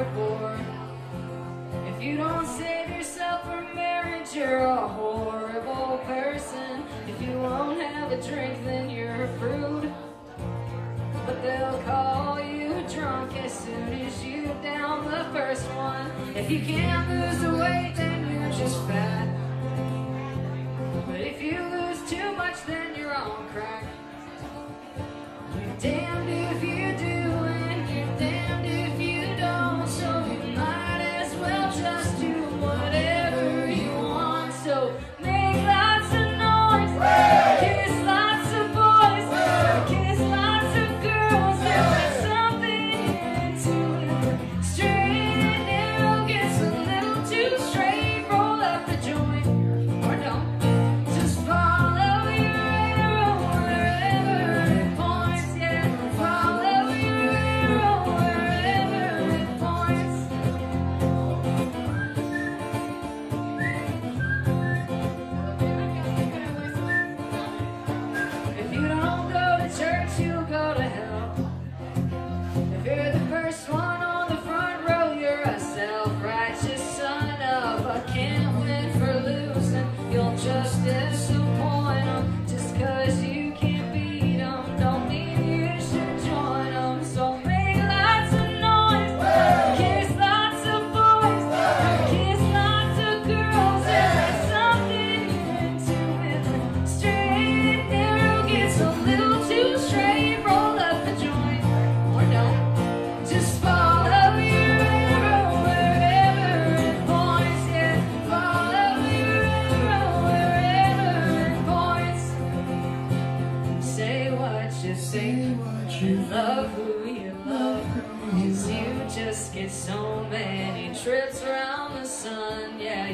If you don't save yourself for marriage, you're a horrible person. If you won't have a drink, then you're a prude. But they'll call you drunk as soon as you down the first one. If you can't lose the weight, then you're just fat. But if you lose too much, then you're on crack. Damn. first one just say what you love who you love. Cause you just get so many trips around the sun Yeah,